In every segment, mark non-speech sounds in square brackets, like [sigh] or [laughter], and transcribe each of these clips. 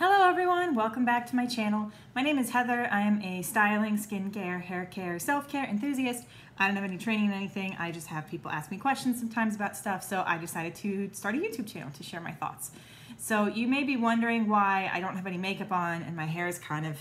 Hello everyone, welcome back to my channel. My name is Heather. I am a styling, skincare, hair care, self-care enthusiast. I don't have any training in anything. I just have people ask me questions sometimes about stuff, so I decided to start a YouTube channel to share my thoughts. So you may be wondering why I don't have any makeup on and my hair is kind of,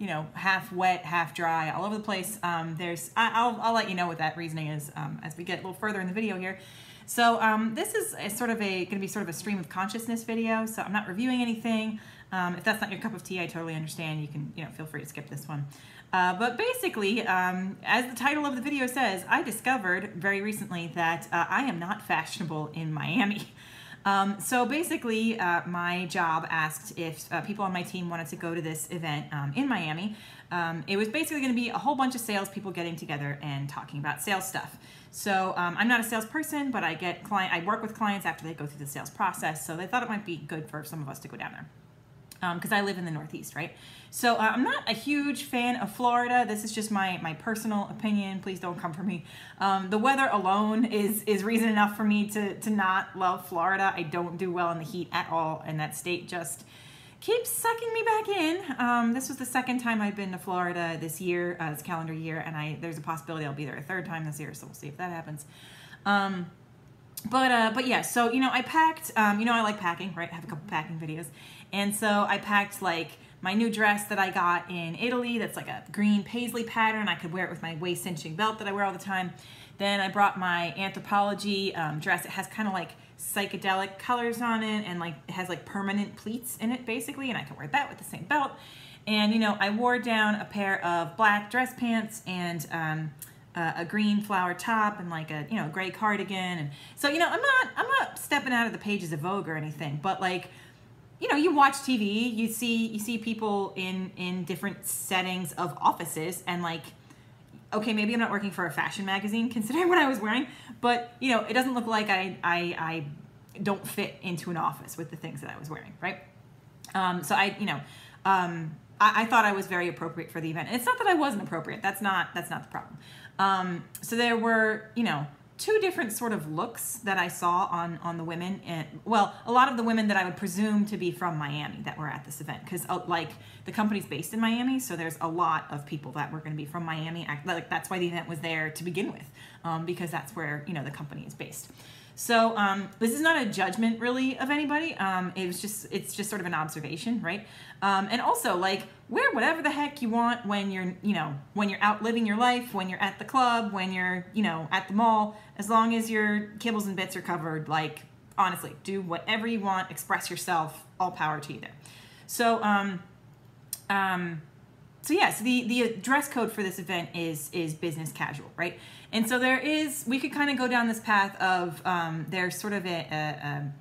you know, half wet, half dry, all over the place. Um, there's, I, will I'll let you know what that reasoning is um, as we get a little further in the video here. So um, this is sort of a going to be sort of a stream of consciousness video. So I'm not reviewing anything. Um, if that's not your cup of tea, I totally understand. You can you know feel free to skip this one. Uh, but basically, um, as the title of the video says, I discovered very recently that uh, I am not fashionable in Miami. [laughs] Um, so basically, uh, my job asked if uh, people on my team wanted to go to this event um, in Miami. Um, it was basically going to be a whole bunch of salespeople getting together and talking about sales stuff. So um, I'm not a salesperson, but I get client, I work with clients after they go through the sales process. So they thought it might be good for some of us to go down there because um, I live in the Northeast, right? So uh, I'm not a huge fan of Florida. This is just my my personal opinion. Please don't come for me. Um, the weather alone is is reason enough for me to to not love Florida. I don't do well in the heat at all, and that state just keeps sucking me back in. Um, this was the second time I've been to Florida this year, uh, this calendar year, and I there's a possibility I'll be there a third time this year, so we'll see if that happens. Um, but uh, but yeah, so you know, I packed. Um, you know, I like packing, right? I have a couple packing videos, and so I packed like my new dress that I got in Italy. That's like a green paisley pattern. I could wear it with my waist cinching belt that I wear all the time. Then I brought my Anthropologie um, dress. It has kind of like psychedelic colors on it and like it has like permanent pleats in it basically and I can wear that with the same belt. And you know, I wore down a pair of black dress pants and um, uh, a green flower top and like a you know gray cardigan and so you know I'm not I'm not stepping out of the pages of Vogue or anything but like you know you watch TV you see you see people in in different settings of offices and like okay, maybe I'm not working for a fashion magazine [laughs] considering what I was wearing, but you know, it doesn't look like I, I, I don't fit into an office with the things that I was wearing, right? Um, so I, you know, um, I, I, thought I was very appropriate for the event. And it's not that I wasn't appropriate. That's not, that's not the problem. Um, so there were, you know, two different sort of looks that I saw on on the women and well a lot of the women that I would presume to be from Miami that were at this event because uh, like the company's based in Miami so there's a lot of people that were going to be from Miami like that's why the event was there to begin with um, because that's where you know the company is based so um, this is not a judgment really of anybody. Um, it was just it's just sort of an observation, right? Um, and also like wear whatever the heck you want when you're you know when you're out living your life, when you're at the club, when you're you know at the mall, as long as your kibbles and bits are covered. Like honestly, do whatever you want, express yourself. All power to you there. So um, um, so yes, the the dress code for this event is is business casual, right? And so there is we could kind of go down this path of um, there's sort of a, a,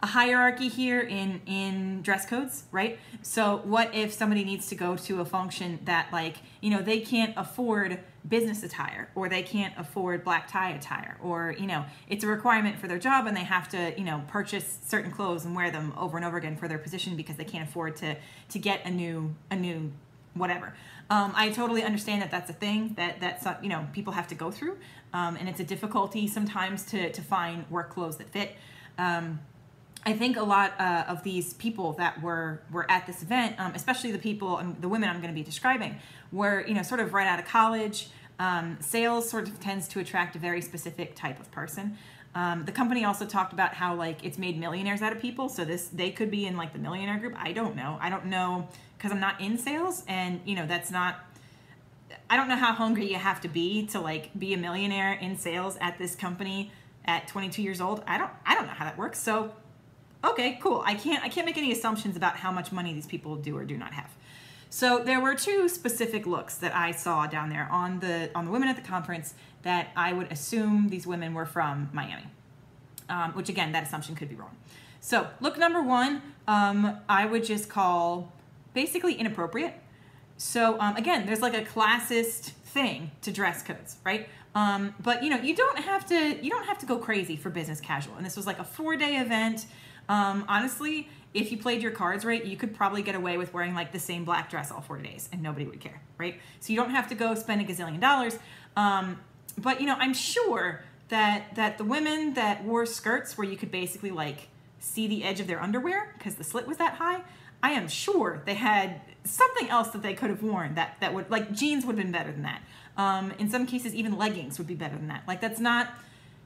a hierarchy here in in dress codes, right? So what if somebody needs to go to a function that like you know they can't afford business attire or they can't afford black tie attire or you know it's a requirement for their job and they have to you know purchase certain clothes and wear them over and over again for their position because they can't afford to to get a new a new whatever. Um, I totally understand that that's a thing that that's you know people have to go through, um, and it's a difficulty sometimes to to find work clothes that fit. Um, I think a lot uh, of these people that were were at this event, um, especially the people and the women I'm going to be describing, were you know sort of right out of college. Um, sales sort of tends to attract a very specific type of person. Um, the company also talked about how like it's made millionaires out of people. So this they could be in like the millionaire group. I don't know. I don't know because I'm not in sales, and you know that's not. I don't know how hungry you have to be to like be a millionaire in sales at this company at 22 years old. I don't. I don't know how that works. So, okay, cool. I can't. I can't make any assumptions about how much money these people do or do not have. So there were two specific looks that I saw down there on the on the women at the conference that I would assume these women were from Miami, um, which again, that assumption could be wrong. So look number one, um, I would just call basically inappropriate. So um, again, there's like a classist thing to dress codes, right? Um, but you know, you don't have to you don't have to go crazy for business casual. And this was like a four day event. Um, honestly, if you played your cards right, you could probably get away with wearing like the same black dress all four days, and nobody would care, right? So you don't have to go spend a gazillion dollars. Um, but you know, I'm sure that that the women that wore skirts where you could basically like see the edge of their underwear because the slit was that high. I am sure they had something else that they could have worn that that would like jeans would have been better than that. Um, in some cases, even leggings would be better than that. Like that's not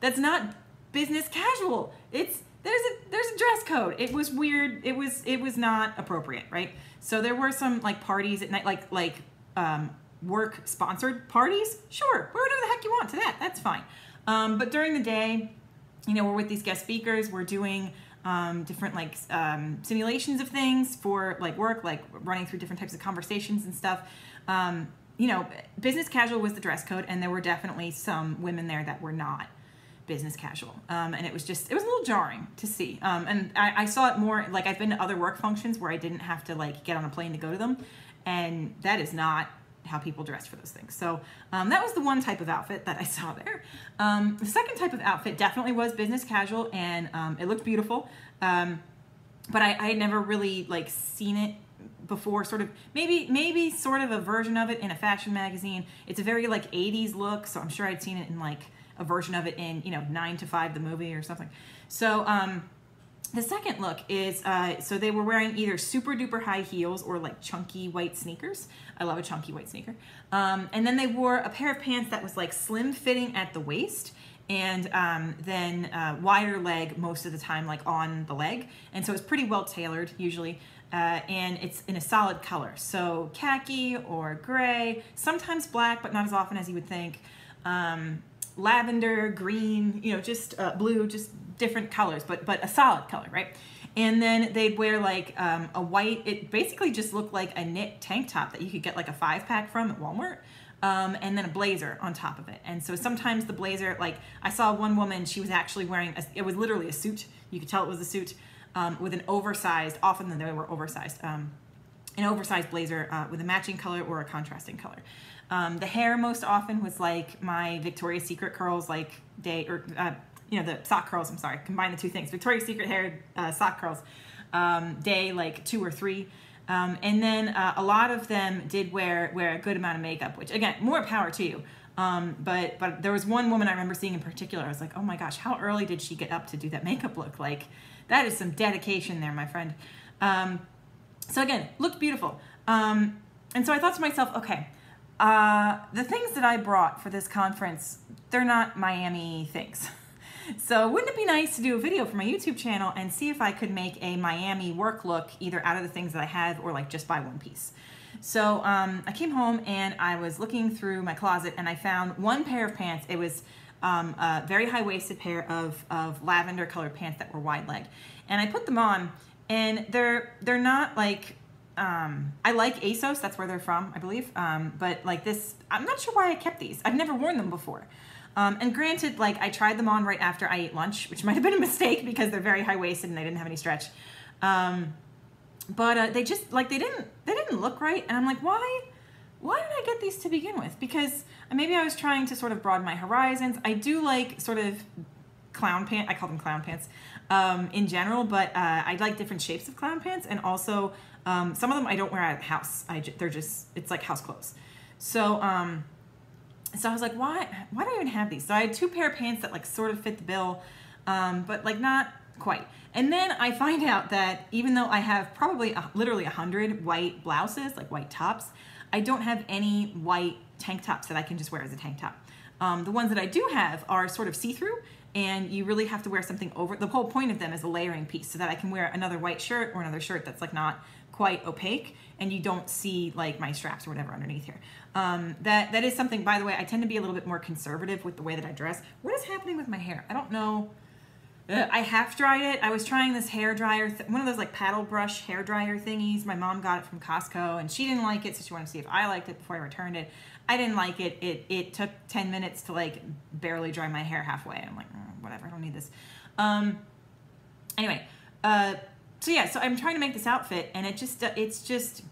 that's not business casual. It's there's a there's a dress code. It was weird. It was it was not appropriate, right? So there were some like parties at night, like like um, work sponsored parties. Sure, wear whatever the heck you want to that. That's fine. Um, but during the day, you know, we're with these guest speakers. We're doing um, different like um, simulations of things for like work, like running through different types of conversations and stuff. Um, you know, business casual was the dress code, and there were definitely some women there that were not business casual. Um, and it was just, it was a little jarring to see. Um, and I, I, saw it more, like I've been to other work functions where I didn't have to like get on a plane to go to them. And that is not how people dress for those things. So um, that was the one type of outfit that I saw there. Um, the second type of outfit definitely was business casual and um, it looked beautiful. Um, but I, I had never really like seen it before sort of maybe maybe sort of a version of it in a fashion magazine it's a very like 80s look so i'm sure i'd seen it in like a version of it in you know nine to five the movie or something so um the second look is uh, so they were wearing either super duper high heels or like chunky white sneakers. I love a chunky white sneaker. Um, and then they wore a pair of pants that was like slim fitting at the waist and um, then uh, wider leg most of the time, like on the leg. And so it's pretty well tailored usually. Uh, and it's in a solid color. So khaki or gray, sometimes black, but not as often as you would think. Um, lavender, green, you know, just uh, blue, just different colors, but but a solid color, right? And then they'd wear like um, a white. It basically just looked like a knit tank top that you could get like a five pack from at Walmart. Um, and then a blazer on top of it. And so sometimes the blazer, like I saw one woman, she was actually wearing, a, it was literally a suit. You could tell it was a suit um, with an oversized, often they were oversized, um, an oversized blazer uh, with a matching color or a contrasting color. Um, the hair most often was like my Victoria's Secret curls, like day or uh, you know the sock curls. I'm sorry, combine the two things: Victoria's Secret hair uh, sock curls, um, day like two or three. Um, and then uh, a lot of them did wear wear a good amount of makeup, which again, more power to you. Um, but but there was one woman I remember seeing in particular. I was like, oh my gosh, how early did she get up to do that makeup look? Like that is some dedication there, my friend. Um, so again, looked beautiful. Um, and so I thought to myself, okay, uh, the things that I brought for this conference, they're not Miami things. [laughs] So wouldn't it be nice to do a video for my YouTube channel and see if I could make a Miami work look either out of the things that I have or like just buy one piece. So um, I came home and I was looking through my closet and I found one pair of pants. It was um, a very high-waisted pair of, of lavender colored pants that were wide-legged. And I put them on and they're they're not like um, I like ASOS, that's where they're from, I believe. Um, but like this, I'm not sure why I kept these. I've never worn them before. Um, and granted, like I tried them on right after I ate lunch, which might have been a mistake because they're very high waisted and they didn't have any stretch. Um, but uh, they just like they didn't they didn't look right, and I'm like, why? Why did I get these to begin with? Because maybe I was trying to sort of broaden my horizons. I do like sort of clown pants. I call them clown pants um, in general, but uh, I like different shapes of clown pants, and also um, some of them I don't wear at house. I they're just it's like house clothes. So um, so I was like, why why do I even have these? So I had two pair of pants that like sort of fit the bill, um, but like not quite. And then I find out that even though I have probably literally a hundred white blouses, like white tops, I don't have any white tank tops that I can just wear as a tank top. Um, the ones that I do have are sort of see-through and you really have to wear something over. The whole point of them is a layering piece so that I can wear another white shirt or another shirt that's like not quite opaque and you don't see like my straps or whatever underneath here. Um, that that is something. By the way, I tend to be a little bit more conservative with the way that I dress. What is happening with my hair? I don't know. Uh, I half dried it. I was trying this hair dryer, one of those like paddle brush hair dryer thingies. My mom got it from Costco and she didn't like it, so she wanted to see if I liked it before I returned it. I didn't like it. It it took 10 minutes to like barely dry my hair halfway. I'm like, mm, whatever, I don't need this. Um, anyway, uh, so yeah, so I'm trying to make this outfit and it just, uh, it's just,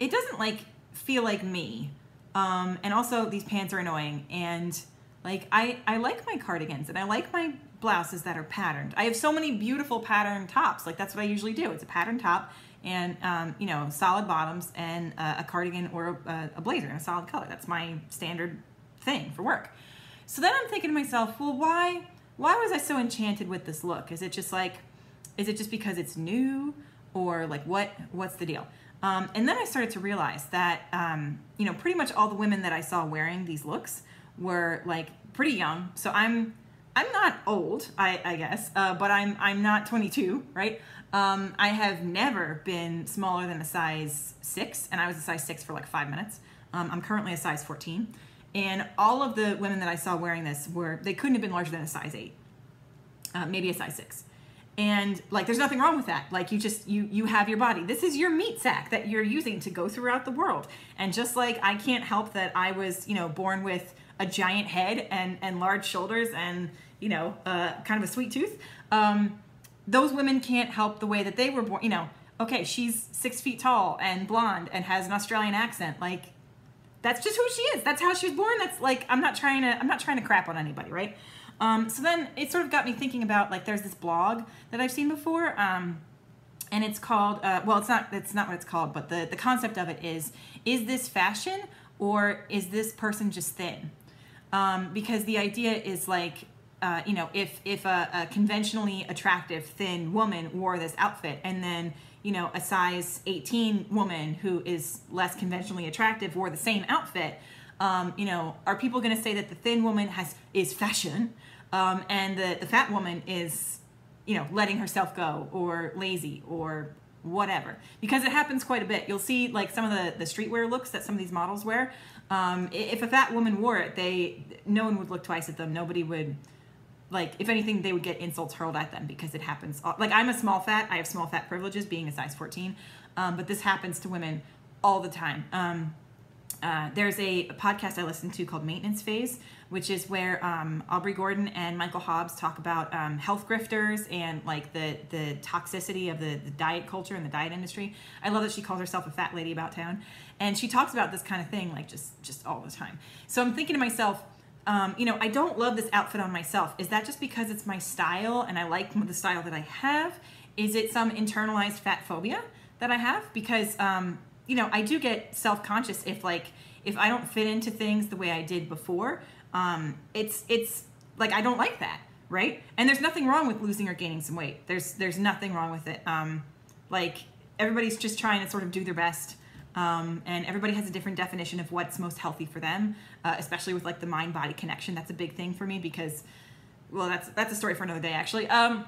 it doesn't like feel like me. Um, and also these pants are annoying and like I, I like my cardigans and I like my blouses that are patterned. I have so many beautiful patterned tops. Like that's what I usually do. It's a patterned top and um, you know solid bottoms and uh, a cardigan or a, a blazer in a solid color. That's my standard thing for work. So then I'm thinking to myself, well, why why was I so enchanted with this look? Is it just like is it just because it's new or like what what's the deal? Um, and then i started to realize that um, you know pretty much all the women that i saw wearing these looks were like pretty young. So i'm i'm not old i, I guess uh, but i'm i'm not 22 right? Um, i have never been smaller than a size six and i was a size six for like five minutes. Um, i'm currently a size 14 and all of the women that i saw wearing this were they couldn't have been larger than a size eight. Uh, maybe a size six and like there's nothing wrong with that. Like you just you you have your body. This is your meat sack that you're using to go throughout the world. And just like i can't help that i was you know born with a giant head and and large shoulders and you know uh, kind of a sweet tooth um, those women can't help the way that they were born you know. Okay she's six feet tall and blonde and has an australian accent. Like that's just who she is. That's how she was born. That's like i'm not trying to i'm not trying to crap on anybody right um, so then it sort of got me thinking about like there's this blog that I've seen before, um, and it's called uh, well, it's not it's not what it's called, but the the concept of it is is this fashion or is this person just thin? Um, because the idea is like uh, you know if if a, a conventionally attractive thin woman wore this outfit and then you know a size 18 woman who is less conventionally attractive wore the same outfit um, you know, are people going to say that the thin woman has is fashion, um, and the the fat woman is, you know, letting herself go or lazy or whatever? Because it happens quite a bit. You'll see like some of the the streetwear looks that some of these models wear. Um, if a fat woman wore it, they no one would look twice at them. Nobody would like if anything they would get insults hurled at them because it happens like i'm a small fat i have small fat privileges being a size 14 um, but this happens to women all the time um, uh, there's a, a, podcast I listen to called Maintenance Phase, which is where um, Aubrey Gordon and Michael Hobbs talk about um, health grifters and like the the toxicity of the, the diet culture and the diet industry. I love that she calls herself a fat lady about town, and she talks about this kind of thing like just just all the time. So I'm thinking to myself, um, you know, I don't love this outfit on myself. Is that just because it's my style and I like the style that I have? Is it some internalized fat phobia that I have? Because um, you know, I do get self conscious if like if I don't fit into things the way I did before. Um, it's it's like I don't like that, right? And there's nothing wrong with losing or gaining some weight. There's there's nothing wrong with it. Um, like everybody's just trying to sort of do their best. Um, and everybody has a different definition of what's most healthy for them, uh, especially with like the mind body connection. That's a big thing for me because, well, that's that's a story for another day actually. Um,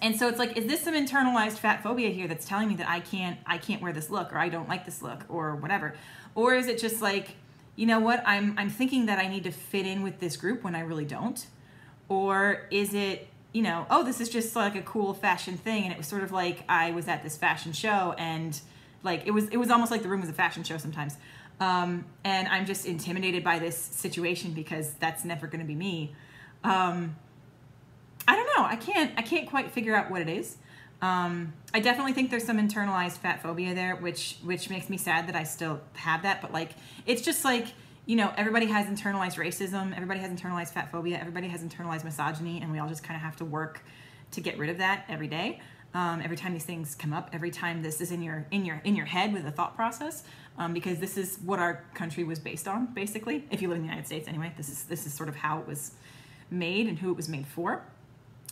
and so it's like is this some internalized fat phobia here that's telling me that i can't i can't wear this look or i don't like this look or whatever or is it just like you know what i'm i'm thinking that i need to fit in with this group when i really don't or is it you know oh this is just like a cool fashion thing and it was sort of like i was at this fashion show and like it was it was almost like the room was a fashion show sometimes um, and i'm just intimidated by this situation because that's never going to be me um, I don't know. I can't. I can't quite figure out what it is. Um, I definitely think there's some internalized fat phobia there, which which makes me sad that I still have that. But like, it's just like you know, everybody has internalized racism. Everybody has internalized fat phobia. Everybody has internalized misogyny, and we all just kind of have to work to get rid of that every day. Um, every time these things come up, every time this is in your in your in your head with a thought process, um, because this is what our country was based on, basically. If you live in the United States, anyway, this is this is sort of how it was made and who it was made for.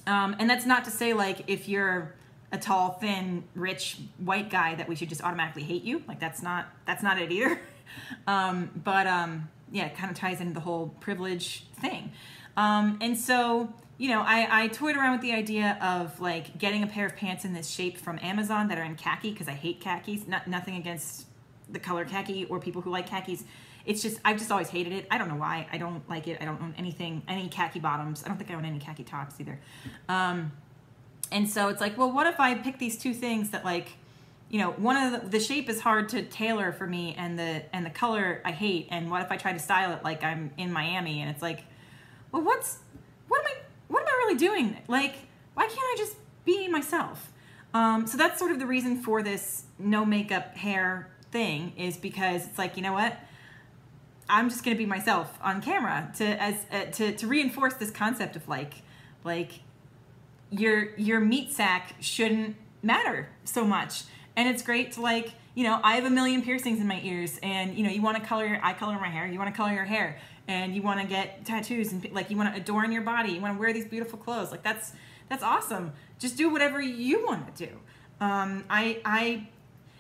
Um, and that's not to say like if you're a tall, thin, rich white guy that we should just automatically hate you. Like that's not that's not it either. [laughs] um, but um, yeah, it kind of ties into the whole privilege thing. Um, and so you know, I, I toyed around with the idea of like getting a pair of pants in this shape from Amazon that are in khaki because I hate khakis. Not nothing against the color khaki or people who like khakis it's just I've just always hated it. I don't know why. I don't like it. I don't own anything, any khaki bottoms. I don't think I own any khaki tops either. Um, and so it's like, well, what if I pick these two things that like, you know, one of the, the shape is hard to tailor for me, and the and the color I hate. And what if I try to style it like I'm in Miami, and it's like, well, what's what am I what am I really doing? Like, why can't I just be myself? Um, so that's sort of the reason for this no makeup hair thing is because it's like, you know what? I'm just to be myself on camera to as uh, to to reinforce this concept of like like your your meat sack shouldn't matter so much. And it's great to like, you know, I have a million piercings in my ears and you know, you want to color your I color my hair, you want to color your hair and you want to get tattoos and like you want to adorn your body, you want to wear these beautiful clothes. Like that's That's awesome. Just do whatever you want to do. Um, I, I,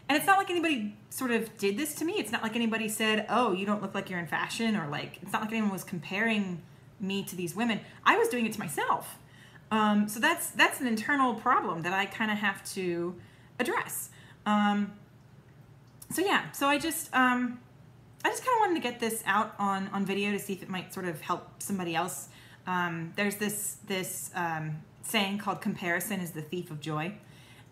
and it's not like anybody sort of did this to me. It's not like anybody said, "Oh, you don't look like you're in fashion," or like it's not like anyone was comparing me to these women. I was doing it to myself. Um, so that's that's an internal problem that I kind of have to address. Um, so yeah, so I just um, I just kind of wanted to get this out on on video to see if it might sort of help somebody else. Um, there's this this um, saying called "comparison is the thief of joy."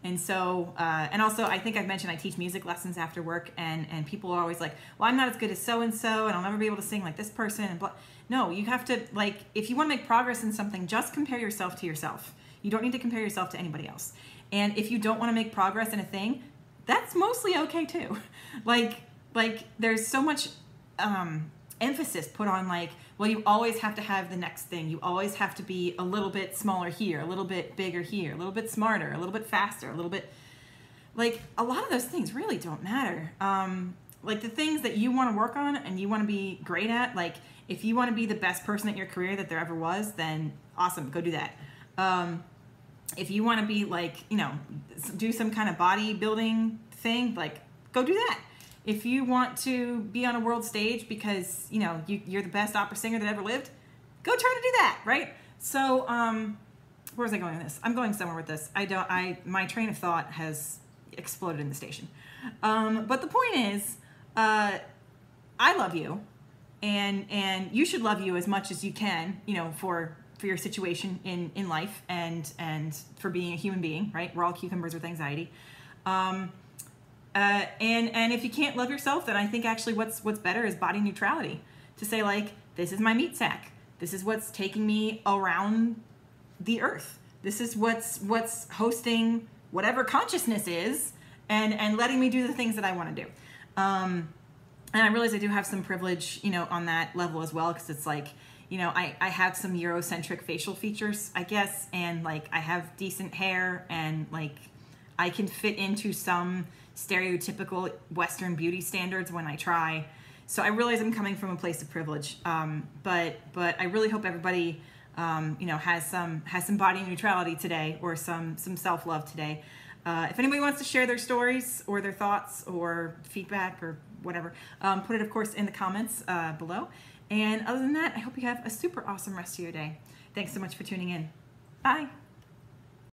And so, uh, and also, I think I've mentioned I teach music lessons after work, and and people are always like, "Well, I'm not as good as so and so, and I'll never be able to sing like this person." And blah. No, you have to like if you want to make progress in something, just compare yourself to yourself. You don't need to compare yourself to anybody else. And if you don't want to make progress in a thing, that's mostly okay too. [laughs] like like there's so much um, emphasis put on like well you always have to have the next thing you always have to be a little bit smaller here a little bit bigger here a little bit smarter a little bit faster a little bit like a lot of those things really don't matter um, like the things that you want to work on and you want to be great at like if you want to be the best person at your career that there ever was then awesome go do that. Um, if you want to be like you know do some kind of bodybuilding thing like go do that. If you want to be on a world stage because you know you, are the best opera singer that ever lived go try to do that right? So um where's i going with this? I'm going somewhere with this. I don't i my train of thought has exploded in the station. Um but the point is uh i love you and and you should love you as much as you can you know for for your situation in in life and and for being a human being right we're all cucumbers with anxiety um uh, and and if you can't love yourself, then I think actually what's what's better is body neutrality. To say like, this is my meat sack. This is what's taking me around the earth. This is what's what's hosting whatever consciousness is, and and letting me do the things that I want to do. Um, and I realize I do have some privilege, you know, on that level as well, because it's like, you know, I, I have some Eurocentric facial features, I guess, and like I have decent hair and like I can fit into some stereotypical Western beauty standards when I try. So I realize I'm coming from a place of privilege, um, but but I really hope everybody um, you know has some has some body neutrality today or some some self love today. Uh, if anybody wants to share their stories or their thoughts or feedback or whatever, um, put it of course in the comments uh, below. And other than that, I hope you have a super awesome rest of your day. Thanks so much for tuning in. Bye.